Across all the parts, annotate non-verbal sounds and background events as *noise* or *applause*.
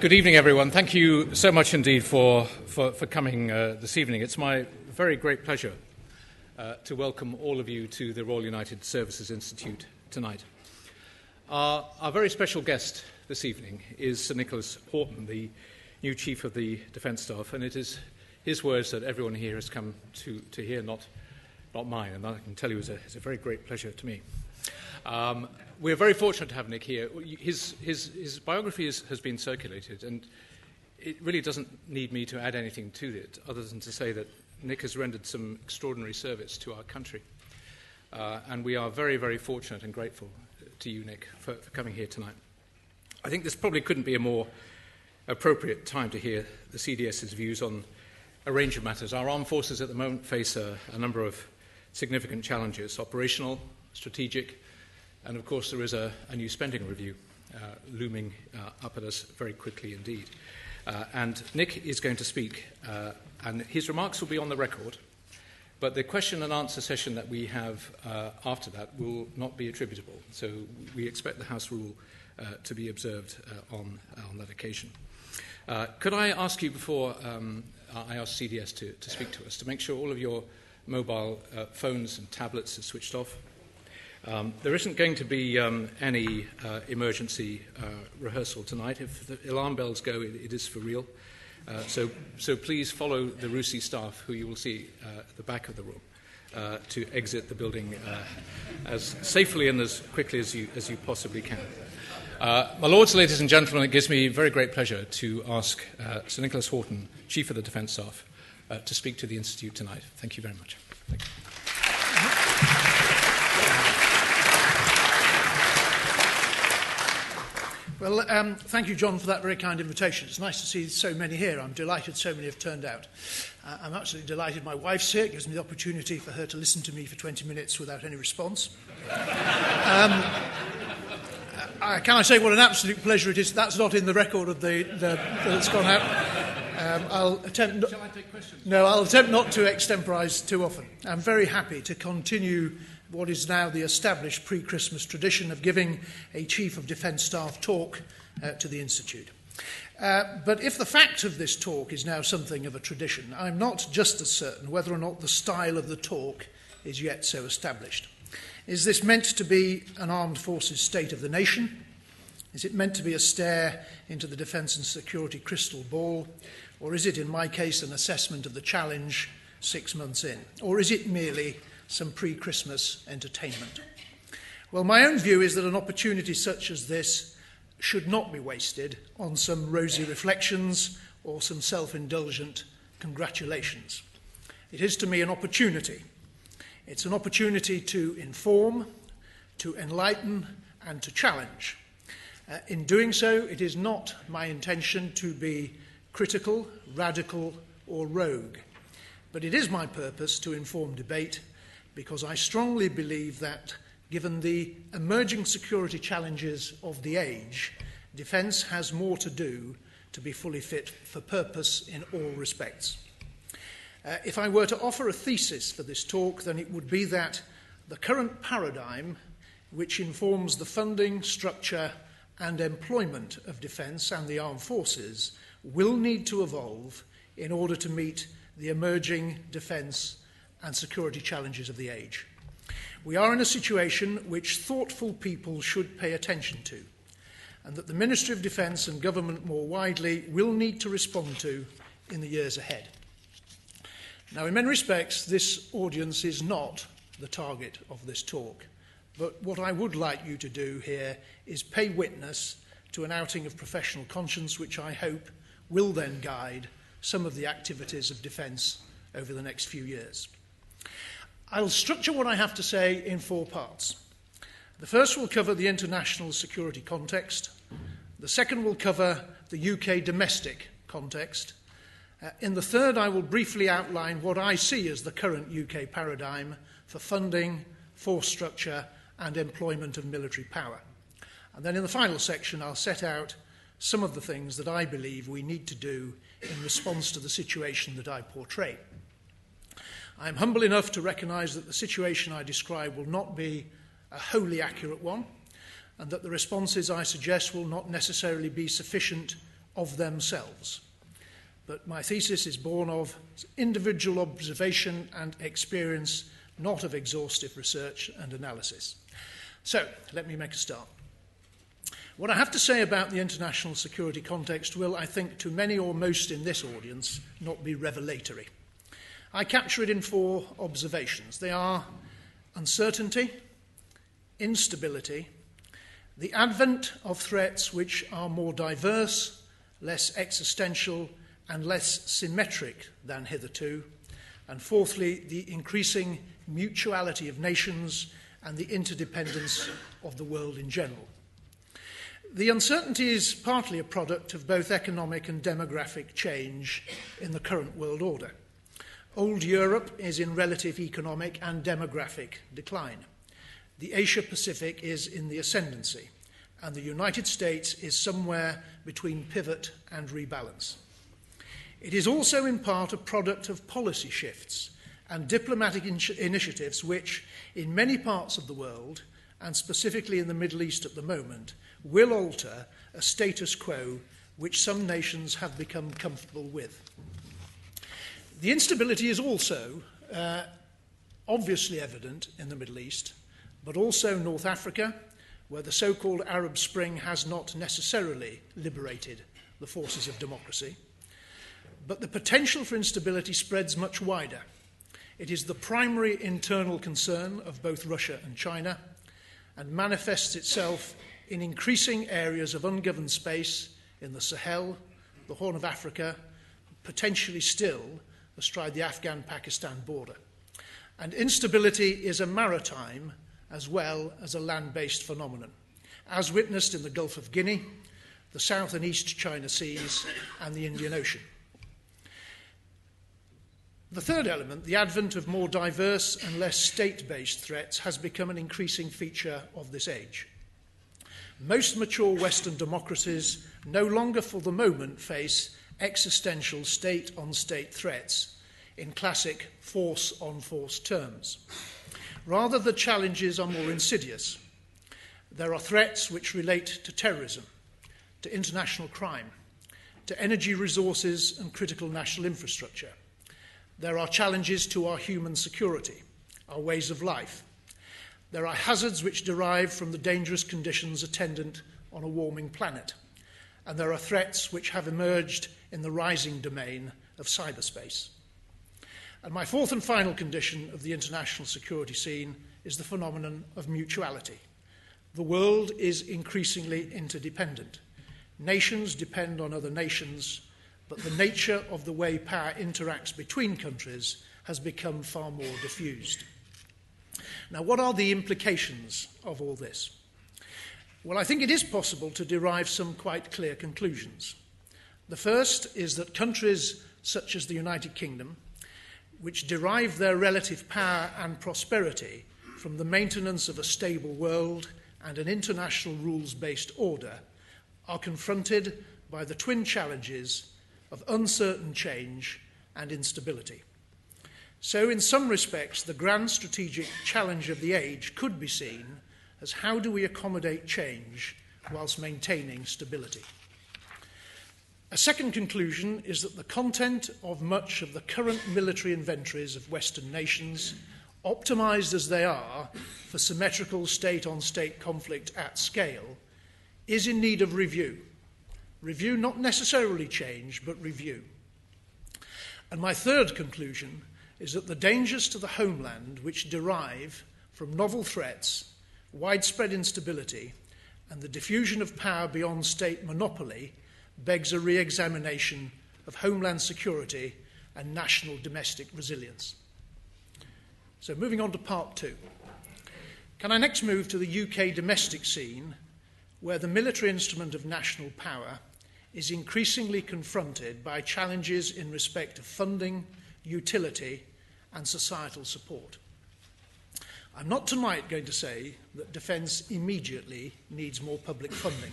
good evening, everyone. Thank you so much indeed for, for, for coming uh, this evening. It's my very great pleasure uh, to welcome all of you to the Royal United Services Institute tonight. Our, our very special guest this evening is Sir Nicholas Houghton, the new Chief of the Defence Staff, and it is his words that everyone here has come to, to hear, not, not mine, and I can tell you it's a, a very great pleasure to me. Um, we're very fortunate to have Nick here. His, his, his biography is, has been circulated, and it really doesn't need me to add anything to it other than to say that Nick has rendered some extraordinary service to our country. Uh, and we are very, very fortunate and grateful to you, Nick, for, for coming here tonight. I think this probably couldn't be a more appropriate time to hear the CDS's views on a range of matters. Our armed forces at the moment face a, a number of significant challenges operational, strategic, and of course, there is a, a new spending review uh, looming uh, up at us very quickly indeed. Uh, and Nick is going to speak, uh, and his remarks will be on the record. But the question and answer session that we have uh, after that will not be attributable. So we expect the House rule uh, to be observed on, on that occasion. Could I ask you, before um, I ask CDS to, to speak to us, to make sure all of your mobile phones and tablets are switched off? Um, there isn't going to be um, any uh, emergency uh, rehearsal tonight. If the alarm bells go, it, it is for real. Uh, so, so please follow the RUSI staff, who you will see uh, at the back of the room, uh, to exit the building uh, as safely and as quickly as you, as you possibly can. My lords, ladies and gentlemen, it gives me very great pleasure to ask Sir Nicholas Houghton, Chief of the Defence Staff, to speak to the Institute tonight. Thank you very much. Thank you. Well, um, thank you, John, for that very kind invitation. It's nice to see so many here. I'm delighted so many have turned out. Uh, I'm absolutely delighted my wife's here. It gives me the opportunity for her to listen to me for 20 minutes without any response. *laughs* um, uh, can I say what an absolute pleasure it is? That's not in the record of the, the that's gone out. Um, I'll attempt. Shall I take questions? No, I'll attempt not to extemporise too often. I'm very happy to continue what is now the established pre Christmas tradition of giving a Chief of Defence Staff talk uh, to the Institute. Uh, but if the fact of this talk is now something of a tradition, I'm not just as certain whether or not the style of the talk is yet so established. Is this meant to be an armed forces state of the nation? Is it meant to be a stare into the defence and security crystal ball? Or is it, in my case, an assessment of the challenge six months in? Or is it merely some pre Christmas entertainment. Well, my own view is that an opportunity such as this should not be wasted on some rosy reflections or some self indulgent congratulations. It is to me an opportunity. It's an opportunity to inform, to enlighten, and to challenge. Uh, in doing so, it is not my intention to be critical, radical, or rogue, but it is my purpose to inform debate because I strongly believe that, given the emerging security challenges of the age, defence has more to do to be fully fit for purpose in all respects. Uh, if I were to offer a thesis for this talk, then it would be that the current paradigm, which informs the funding, structure, and employment of defence and the armed forces, will need to evolve in order to meet the emerging defence and security challenges of the age. We are in a situation which thoughtful people should pay attention to, and that the Ministry of Defence and government more widely will need to respond to in the years ahead. Now, in many respects, this audience is not the target of this talk, but what I would like you to do here is pay witness to an outing of professional conscience, which I hope will then guide some of the activities of defence over the next few years. I'll structure what I have to say in four parts. The first will cover the international security context. The second will cover the UK domestic context. Uh, in the third, I will briefly outline what I see as the current UK paradigm for funding, force structure, and employment of military power. And then in the final section, I'll set out some of the things that I believe we need to do in response to the situation that I portray. I am humble enough to recognise that the situation I describe will not be a wholly accurate one, and that the responses I suggest will not necessarily be sufficient of themselves. But my thesis is born of individual observation and experience, not of exhaustive research and analysis. So, let me make a start. What I have to say about the international security context will, I think, to many or most in this audience, not be revelatory. I capture it in four observations. They are uncertainty, instability, the advent of threats which are more diverse, less existential, and less symmetric than hitherto, and fourthly, the increasing mutuality of nations and the interdependence of the world in general. The uncertainty is partly a product of both economic and demographic change in the current world order. Old Europe is in relative economic and demographic decline. The Asia Pacific is in the ascendancy, and the United States is somewhere between pivot and rebalance. It is also in part a product of policy shifts and diplomatic in- initiatives which, in many parts of the world, and specifically in the Middle East at the moment, will alter a status quo which some nations have become comfortable with. The instability is also uh, obviously evident in the Middle East, but also North Africa, where the so called Arab Spring has not necessarily liberated the forces of democracy. But the potential for instability spreads much wider. It is the primary internal concern of both Russia and China and manifests itself in increasing areas of ungoverned space in the Sahel, the Horn of Africa, potentially still astride the Afghan Pakistan border. And instability is a maritime as well as a land based phenomenon, as witnessed in the Gulf of Guinea, the South and East China Seas, and the Indian Ocean. The third element, the advent of more diverse and less state based threats, has become an increasing feature of this age. Most mature Western democracies no longer for the moment face existential state on state threats in classic force on force terms. Rather, the challenges are more insidious. There are threats which relate to terrorism, to international crime, to energy resources and critical national infrastructure. There are challenges to our human security, our ways of life, there are hazards which derive from the dangerous conditions attendant on a warming planet, and there are threats which have emerged in the rising domain of cyberspace. And my fourth and final condition of the international security scene is the phenomenon of mutuality. The world is increasingly interdependent. Nations depend on other nations, but the nature of the way power interacts between countries has become far more diffused. Now, what are the implications of all this? Well, I think it is possible to derive some quite clear conclusions. The first is that countries such as the United Kingdom, which derive their relative power and prosperity from the maintenance of a stable world and an international rules based order, are confronted by the twin challenges of uncertain change and instability. So, in some respects, the grand strategic challenge of the age could be seen as how do we accommodate change whilst maintaining stability? A second conclusion is that the content of much of the current military inventories of Western nations, optimized as they are for symmetrical state on state conflict at scale, is in need of review. Review, not necessarily change, but review. And my third conclusion is that the dangers to the homeland which derive from novel threats, widespread instability, and the diffusion of power beyond state monopoly begs a re examination of homeland security and national domestic resilience. So, moving on to part two. Can I next move to the UK domestic scene, where the military instrument of national power is increasingly confronted by challenges in respect of funding, utility, and societal support. I'm not tonight going to say that defence immediately needs more public funding.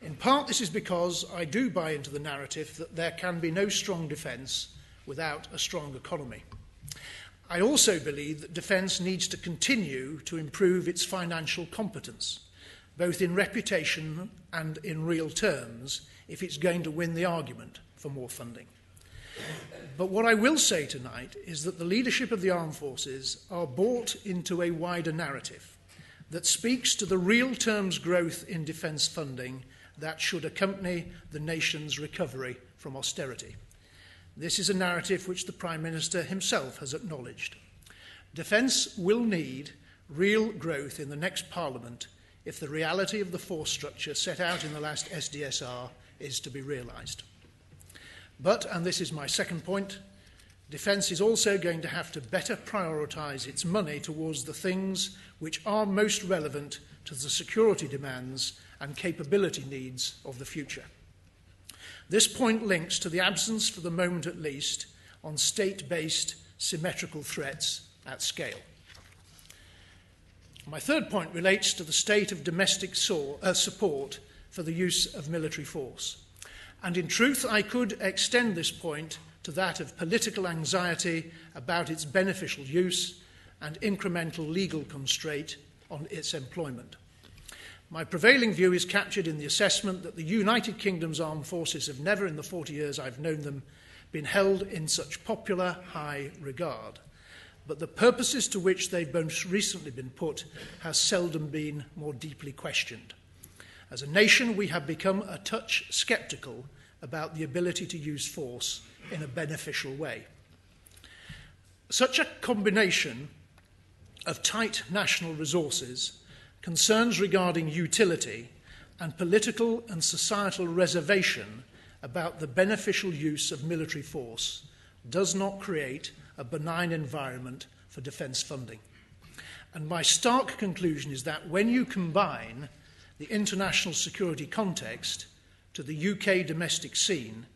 In part, this is because I do buy into the narrative that there can be no strong defence without a strong economy. I also believe that defence needs to continue to improve its financial competence, both in reputation and in real terms, if it's going to win the argument for more funding. But what I will say tonight is that the leadership of the armed forces are bought into a wider narrative that speaks to the real terms growth in defence funding that should accompany the nation's recovery from austerity. This is a narrative which the Prime Minister himself has acknowledged. Defence will need real growth in the next Parliament if the reality of the force structure set out in the last SDSR is to be realised. But, and this is my second point, Defence is also going to have to better prioritise its money towards the things which are most relevant to the security demands and capability needs of the future. This point links to the absence, for the moment at least, on state based symmetrical threats at scale. My third point relates to the state of domestic uh, support for the use of military force. And in truth, I could extend this point to that of political anxiety about its beneficial use and incremental legal constraint on its employment. My prevailing view is captured in the assessment that the United Kingdom's armed forces have never, in the 40 years I've known them, been held in such popular high regard. But the purposes to which they've most recently been put has seldom been more deeply questioned. As a nation, we have become a touch sceptical about the ability to use force in a beneficial way. Such a combination of tight national resources, concerns regarding utility, and political and societal reservation about the beneficial use of military force does not create a benign environment for defence funding. And my stark conclusion is that when you combine the international security context to the UK domestic scene,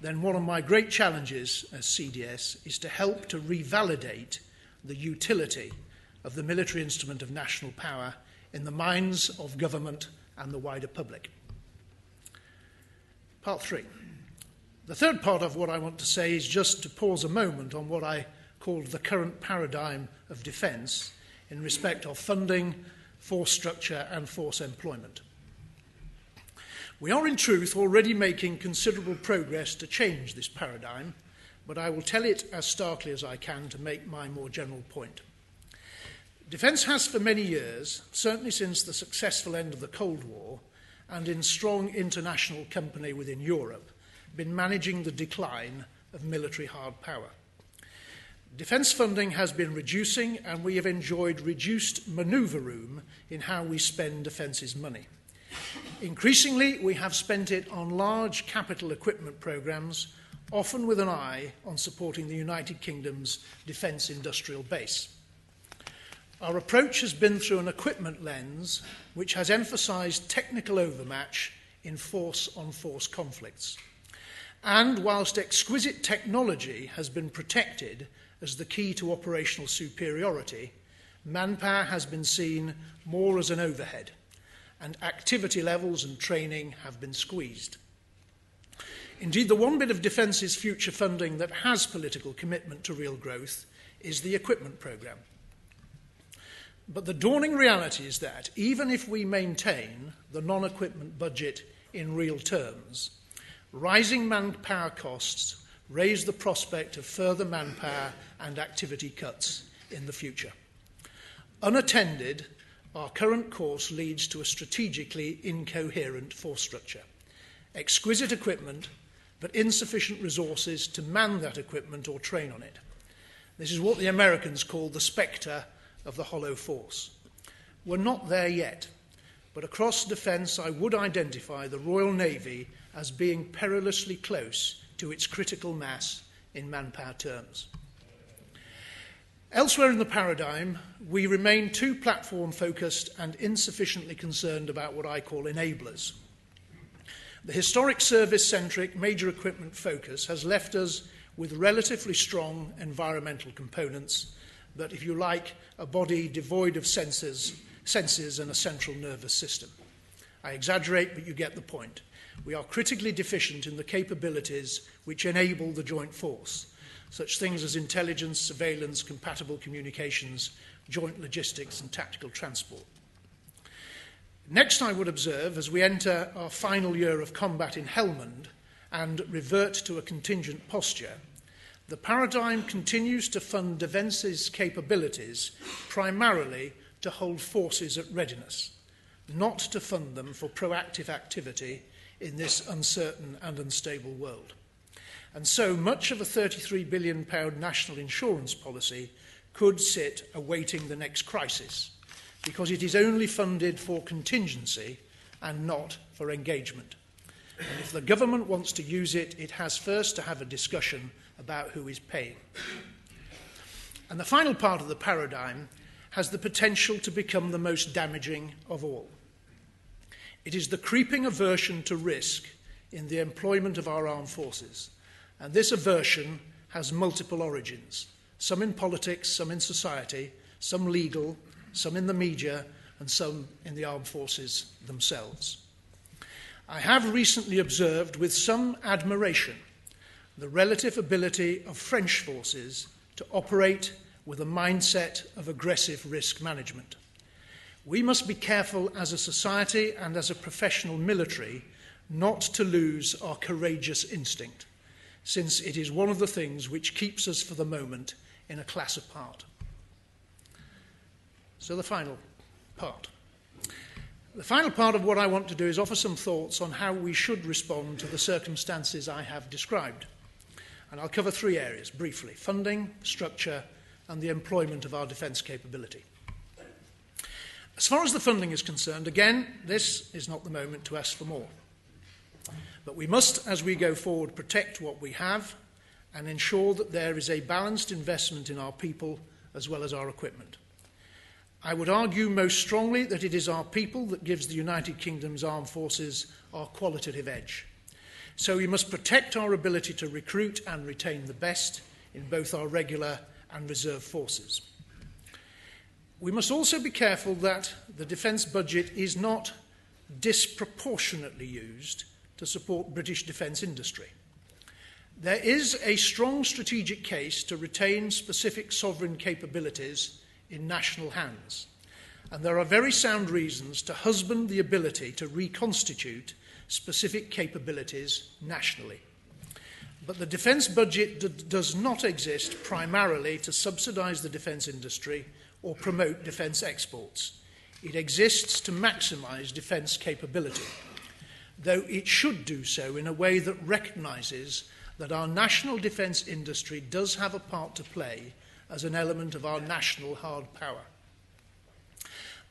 then one of my great challenges as CDS is to help to revalidate the utility of the military instrument of national power in the minds of government and the wider public. Part three. The third part of what I want to say is just to pause a moment on what I called the current paradigm of defence in respect of funding, force structure, and force employment. We are, in truth, already making considerable progress to change this paradigm, but I will tell it as starkly as I can to make my more general point. Defence has for many years, certainly since the successful end of the Cold War, and in strong international company within Europe, been managing the decline of military hard power. Defence funding has been reducing, and we have enjoyed reduced manoeuvre room in how we spend defence's money. Increasingly, we have spent it on large capital equipment programs, often with an eye on supporting the United Kingdom's defence industrial base. Our approach has been through an equipment lens which has emphasised technical overmatch in force on force conflicts. And whilst exquisite technology has been protected as the key to operational superiority, manpower has been seen more as an overhead and activity levels and training have been squeezed. Indeed, the one bit of Defence's future funding that has political commitment to real growth is the equipment programme. But the dawning reality is that even if we maintain the non equipment budget in real terms, rising manpower costs raise the prospect of further manpower and activity cuts in the future. Unattended, our current course leads to a strategically incoherent force structure. Exquisite equipment, but insufficient resources to man that equipment or train on it. This is what the Americans call the spectre of the hollow force. We're not there yet, but across defence, I would identify the Royal Navy as being perilously close to its critical mass in manpower terms. Elsewhere in the paradigm, we remain too platform focused and insufficiently concerned about what I call enablers. The historic service centric major equipment focus has left us with relatively strong environmental components, but if you like, a body devoid of senses, senses and a central nervous system. I exaggerate, but you get the point. We are critically deficient in the capabilities which enable the joint force such things as intelligence, surveillance, compatible communications, joint logistics, and tactical transport. Next, I would observe, as we enter our final year of combat in Helmand and revert to a contingent posture, the paradigm continues to fund defence's capabilities primarily to hold forces at readiness, not to fund them for proactive activity in this uncertain and unstable world. And so much of a £33 billion national insurance policy could sit awaiting the next crisis because it is only funded for contingency and not for engagement. And if the government wants to use it, it has first to have a discussion about who is paying. And the final part of the paradigm has the potential to become the most damaging of all. It is the creeping aversion to risk in the employment of our armed forces. And this aversion has multiple origins some in politics, some in society, some legal, some in the media, and some in the armed forces themselves. I have recently observed with some admiration the relative ability of French forces to operate with a mindset of aggressive risk management. We must be careful as a society and as a professional military not to lose our courageous instinct, since it is one of the things which keeps us for the moment in a class apart. So, the final part. The final part of what I want to do is offer some thoughts on how we should respond to the circumstances I have described. And I'll cover three areas briefly funding, structure, and the employment of our defence capability. As far as the funding is concerned, again, this is not the moment to ask for more. But we must, as we go forward, protect what we have and ensure that there is a balanced investment in our people as well as our equipment. I would argue most strongly that it is our people that gives the United Kingdom's armed forces our qualitative edge. So we must protect our ability to recruit and retain the best in both our regular and reserve forces. We must also be careful that the defence budget is not disproportionately used to support British defence industry. There is a strong strategic case to retain specific sovereign capabilities in national hands, and there are very sound reasons to husband the ability to reconstitute specific capabilities nationally. But the defence budget d- does not exist primarily to subsidise the defence industry or promote defence exports. It exists to maximise defence capability, though it should do so in a way that recognises that our national defence industry does have a part to play as an element of our national hard power.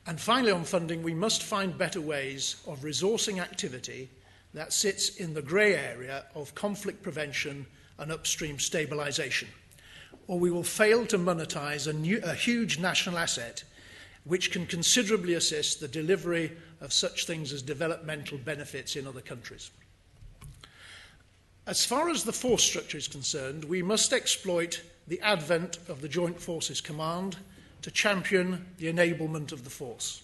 And finally, on funding, we must find better ways of resourcing activity that sits in the grey area of conflict prevention and upstream stabilisation, or we will fail to monetise a, a huge national asset which can considerably assist the delivery of such things as developmental benefits in other countries. As far as the force structure is concerned, we must exploit the advent of the Joint Forces Command to champion the enablement of the force.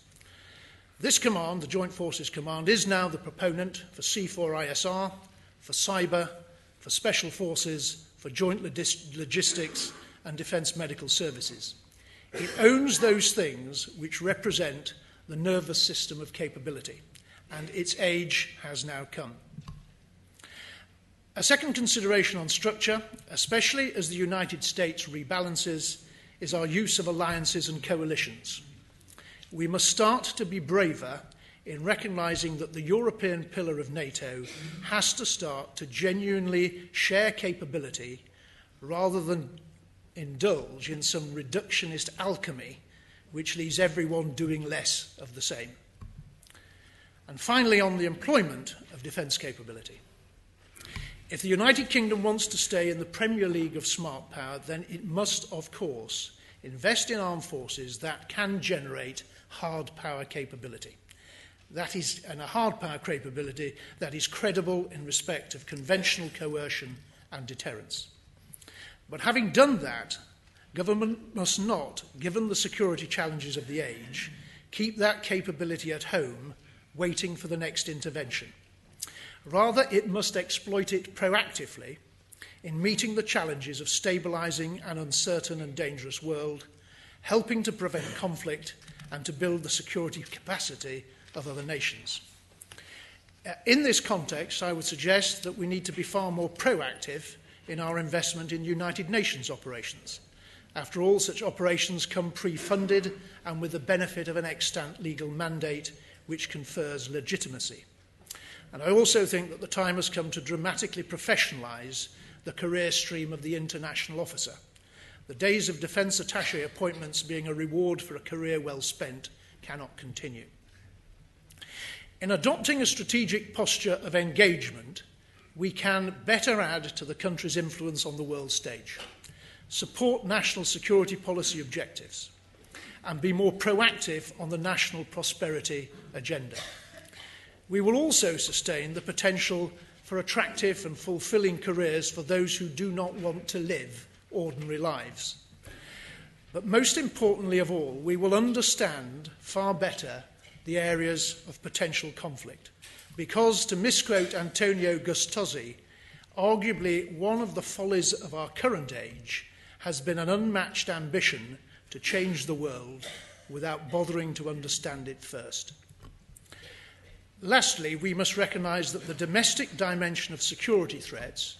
This command, the Joint Forces Command, is now the proponent for C4ISR, for cyber, for special forces, for joint logistics, and defence medical services. It owns those things which represent the nervous system of capability, and its age has now come. A second consideration on structure, especially as the United States rebalances, is our use of alliances and coalitions. We must start to be braver in recognizing that the European pillar of NATO has to start to genuinely share capability rather than indulge in some reductionist alchemy which leaves everyone doing less of the same. And finally, on the employment of defence capability. If the United Kingdom wants to stay in the Premier League of smart power, then it must, of course, invest in armed forces that can generate hard power capability. That is, and a hard power capability that is credible in respect of conventional coercion and deterrence. But having done that, government must not, given the security challenges of the age, keep that capability at home, waiting for the next intervention. Rather, it must exploit it proactively in meeting the challenges of stabilising an uncertain and dangerous world, helping to prevent conflict and to build the security capacity of other nations. Uh, in this context, I would suggest that we need to be far more proactive in our investment in United Nations operations. After all, such operations come pre-funded and with the benefit of an extant legal mandate which confers legitimacy. And I also think that the time has come to dramatically professionalise the career stream of the international officer. The days of defence attaché appointments being a reward for a career well spent cannot continue. In adopting a strategic posture of engagement, we can better add to the country's influence on the world stage, support national security policy objectives, and be more proactive on the national prosperity agenda. We will also sustain the potential for attractive and fulfilling careers for those who do not want to live ordinary lives. But most importantly of all, we will understand far better the areas of potential conflict. Because, to misquote Antonio Giustozzi, arguably one of the follies of our current age has been an unmatched ambition to change the world without bothering to understand it first. Lastly, we must recognise that the domestic dimension of security threats,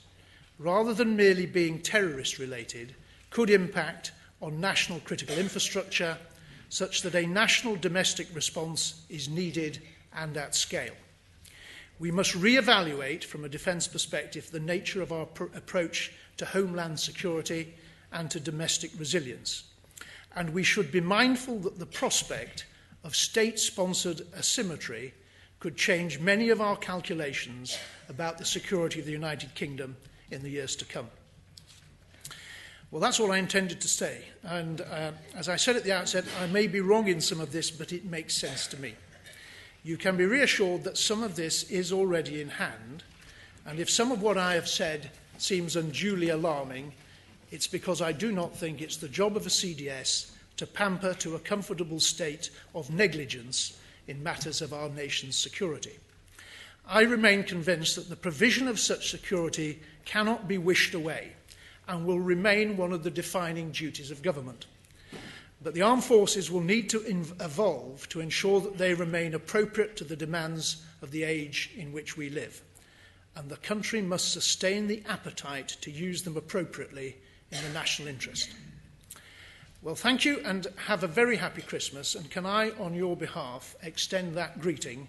rather than merely being terrorist related, could impact on national critical infrastructure such that a national domestic response is needed and at scale. We must re-evaluate from a defence perspective the nature of our pr- approach to homeland security and to domestic resilience. And we should be mindful that the prospect of state-sponsored asymmetry could change many of our calculations about the security of the United Kingdom in the years to come. Well, that's all I intended to say. And uh, as I said at the outset, I may be wrong in some of this, but it makes sense to me. You can be reassured that some of this is already in hand. And if some of what I have said seems unduly alarming, it's because I do not think it's the job of a CDS to pamper to a comfortable state of negligence in matters of our nation's security. I remain convinced that the provision of such security cannot be wished away and will remain one of the defining duties of government. But the armed forces will need to evolve to ensure that they remain appropriate to the demands of the age in which we live. And the country must sustain the appetite to use them appropriately in the national interest. Well, thank you and have a very happy Christmas. And can I, on your behalf, extend that greeting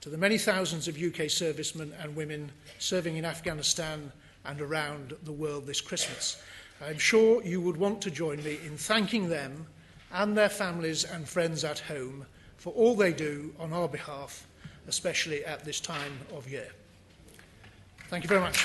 to the many thousands of UK servicemen and women serving in Afghanistan and around the world this Christmas. I'm sure you would want to join me in thanking them and their families and friends at home for all they do on our behalf, especially at this time of year. Thank you very much.